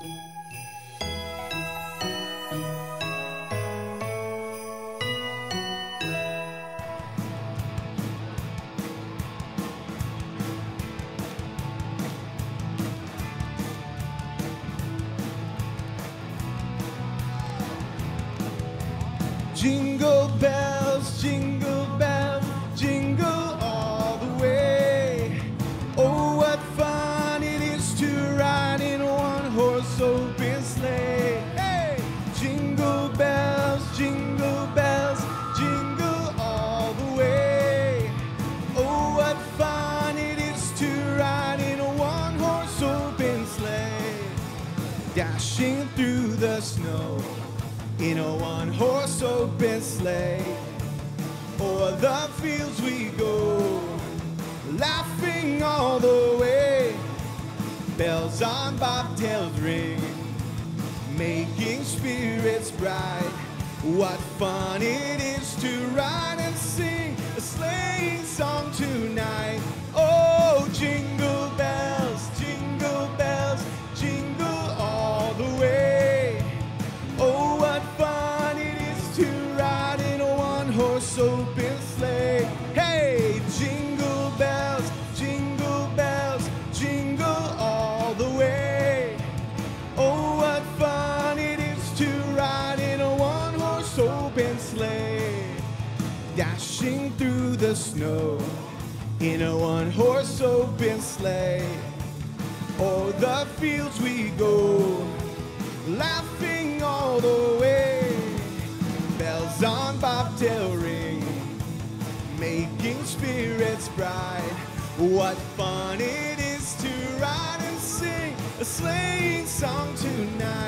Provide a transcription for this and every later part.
Jingle bells, jingle Dashing through the snow in a one horse open sleigh. O'er the fields we go, laughing all the way. Bells on bobtails ring, making spirits bright. What fun it is to ride and sing a sleighing song tonight. Snow in a one horse open sleigh. O'er the fields we go laughing all the way. Bells on bobtail ring, making spirits bright. What fun it is to ride and sing a sleighing song tonight.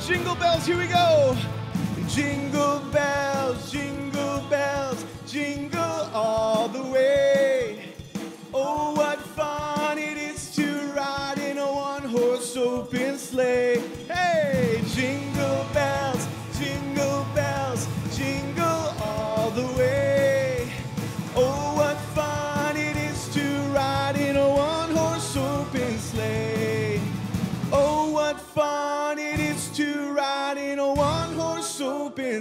Jingle bells, here we go. Jingle bells, jingle bells, jingle all the way.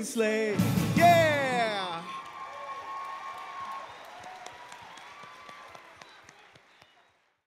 What